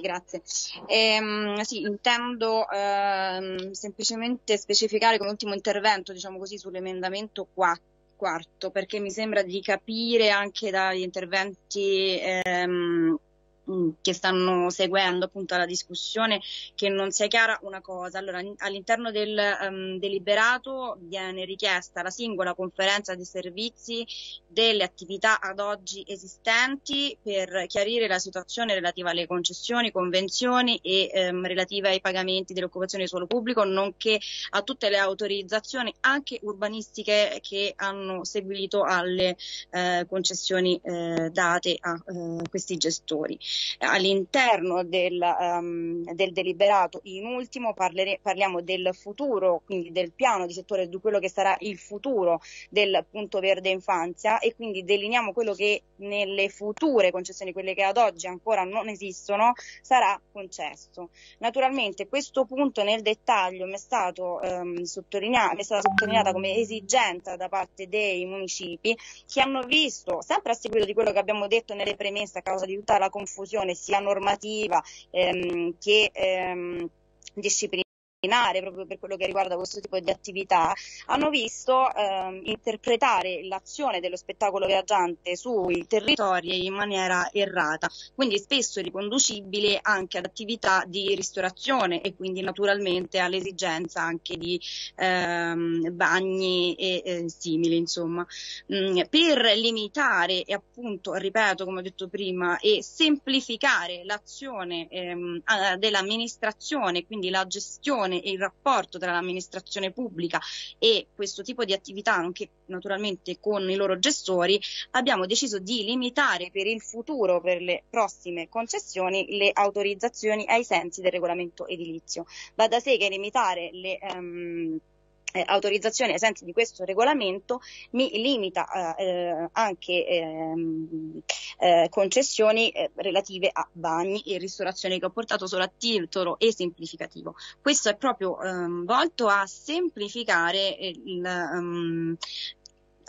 Grazie. Ehm, sì, intendo ehm, semplicemente specificare come ultimo intervento, diciamo così, sull'emendamento 4 quarto, perché mi sembra di capire anche dagli interventi ehm, che stanno seguendo appunto la discussione che non sia chiara una cosa. Allora, all'interno del um, deliberato viene richiesta la singola conferenza dei servizi delle attività ad oggi esistenti per chiarire la situazione relativa alle concessioni, convenzioni e um, relative ai pagamenti dell'occupazione di suolo pubblico, nonché a tutte le autorizzazioni anche urbanistiche che hanno seguito alle uh, concessioni uh, date a uh, questi gestori all'interno del, um, del, deliberato. In ultimo parlere, parliamo del futuro, quindi del piano di settore, di quello che sarà il futuro del punto verde infanzia e quindi delineiamo quello che nelle future concessioni, quelle che ad oggi ancora non esistono, sarà concesso. Naturalmente questo punto nel dettaglio mi è, stato, um, sottolineato, mi è stata sottolineata come esigenza da parte dei municipi che hanno visto, sempre a seguito di quello che abbiamo detto nelle premesse a causa di tutta la confusione sia normativa ehm, che ehm, disciplinare proprio per quello che riguarda questo tipo di attività, hanno visto ehm, interpretare l'azione dello spettacolo viaggiante sui territori in maniera errata, quindi spesso riconducibile anche ad attività di ristorazione e quindi naturalmente all'esigenza anche di ehm, bagni e eh, simili, insomma. Mm, per limitare e appunto, ripeto, come ho detto prima, e semplificare l'azione ehm, dell'amministrazione, quindi la gestione e il rapporto tra l'amministrazione pubblica e questo tipo di attività, anche naturalmente con i loro gestori, abbiamo deciso di limitare per il futuro, per le prossime concessioni, le autorizzazioni ai sensi del regolamento edilizio. Va da sé che limitare le um, eh, autorizzazione ai sensi di questo regolamento mi limita eh, eh anche ehm, eh, concessioni eh, relative a bagni e ristorazione che ho portato solo a titolo esemplificativo. Questo è proprio ehm, volto a semplificare il, um,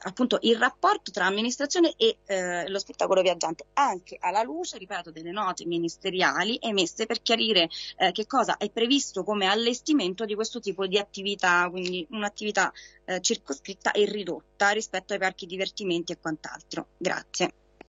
appunto il rapporto tra amministrazione e eh, lo spettacolo viaggiante, anche alla luce, ripeto, delle note ministeriali emesse per chiarire eh, che cosa è previsto come allestimento di questo tipo di attività, quindi un'attività eh, circoscritta e ridotta rispetto ai parchi divertimenti e quant'altro. Grazie.